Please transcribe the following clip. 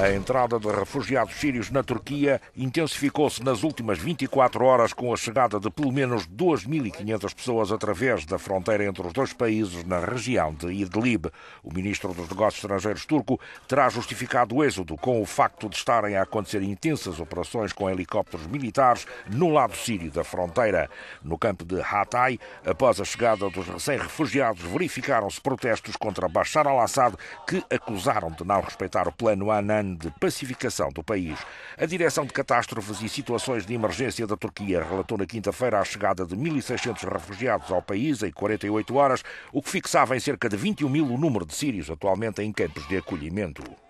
A entrada de refugiados sírios na Turquia intensificou-se nas últimas 24 horas com a chegada de pelo menos 2.500 pessoas através da fronteira entre os dois países na região de Idlib. O ministro dos Negócios Estrangeiros turco terá justificado o êxodo com o facto de estarem a acontecer intensas operações com helicópteros militares no lado sírio da fronteira. No campo de Hatay, após a chegada dos recém-refugiados, verificaram-se protestos contra Bashar al-Assad que acusaram de não respeitar o plano Annan de pacificação do país. A Direção de Catástrofes e Situações de Emergência da Turquia relatou na quinta-feira a chegada de 1.600 refugiados ao país em 48 horas, o que fixava em cerca de 21 mil o número de sírios atualmente em campos de acolhimento.